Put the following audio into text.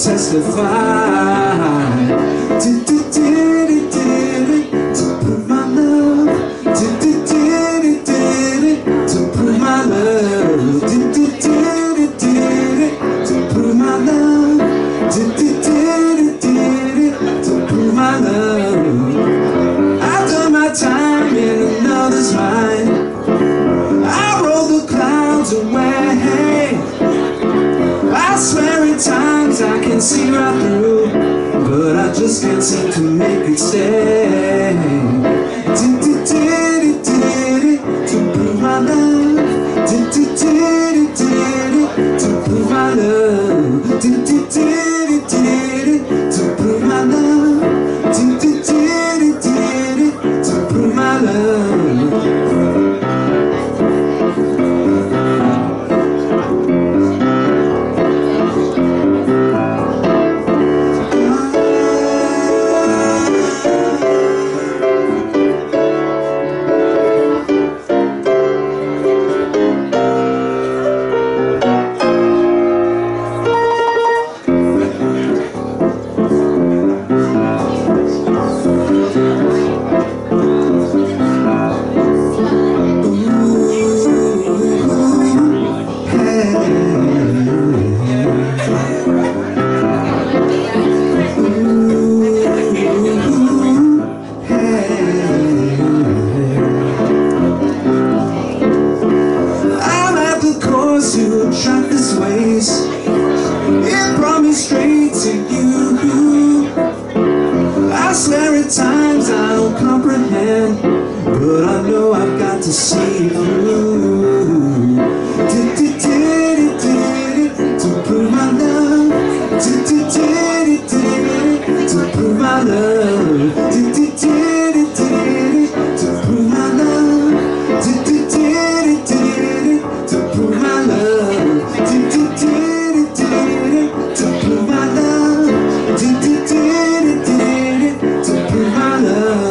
need to testify. Do-do-do-do-do-do, To prove my love. Do-do-do-do-do-do, To prove my love. Do-do-do-do-do-do, To prove my love. Do-do-do-do-do-do, To prove my love. I've done my time in another's mind. I roll the clouds away. I swear at times I can see right through, but I just can't seem to make it stay. This ways. It brought me straight to you. I swear at times I don't comprehend, but I know I've got to see through. love.